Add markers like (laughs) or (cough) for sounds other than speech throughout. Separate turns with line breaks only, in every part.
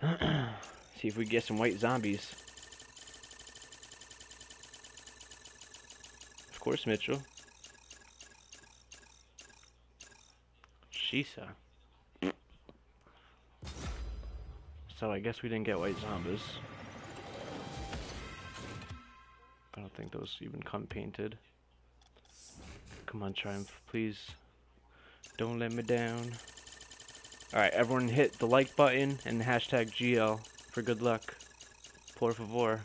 (clears throat) See if we get some white Zombas. Of course, Mitchell. Shisa. So I guess we didn't get white Zombas. I don't think those even come painted. Come on, Triumph, please. Don't let me down. Alright, everyone hit the like button and the hashtag GL for good luck. Por favor.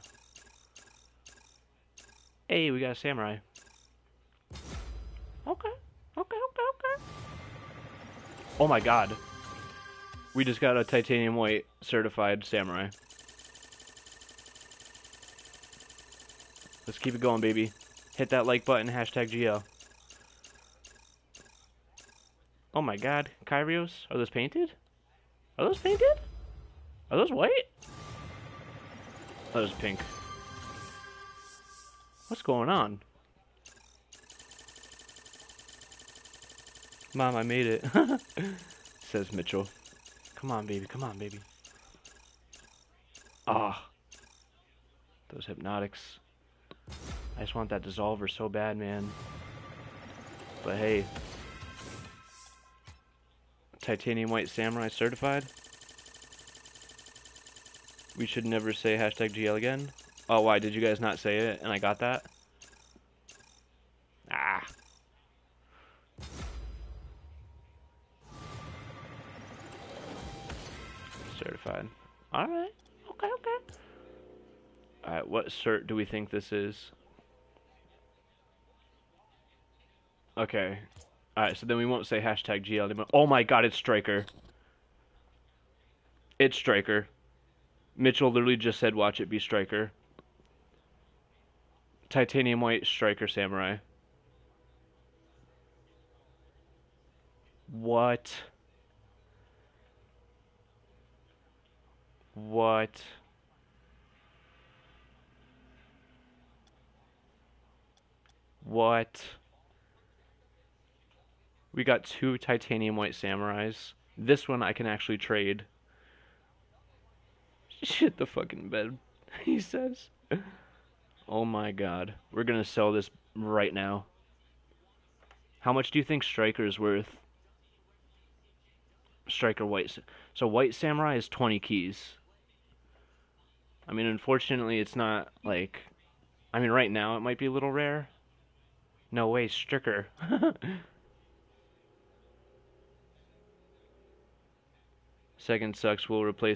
Hey, we got a samurai. Okay, okay, okay, okay. Oh my god. We just got a titanium white certified samurai. Let's keep it going, baby. Hit that like button, hashtag GL. Oh my god, Kyrios? Are those painted? Are those painted? Are those white? Oh, those pink. What's going on? Mom, I made it. (laughs) Says Mitchell. Come on, baby. Come on, baby. Ah. Those Hypnotiks. I just want that dissolver so bad, man. But hey. Titanium White Samurai certified. We should never say hashtag GL again. Oh, why? Did you guys not say it and I got that? Ah. Certified. Alright. Okay, okay. Alright, what cert do we think this is? Okay. Alright, so then we won't say hashtag GL anymore. Oh my god, it's Striker. It's Striker. Mitchell literally just said watch it be Striker. Titanium White Striker Samurai. What? What? What? We got two titanium white samurais. This one I can actually trade. (laughs) Shit the fucking bed, (laughs) he says. Oh my god. We're gonna sell this right now. How much do you think Striker is worth? Striker White. So White Samurai is 20 keys. I mean, unfortunately, it's not like. I mean, right now it might be a little rare. No way, Striker. (laughs) Second Suxx. We'll replace.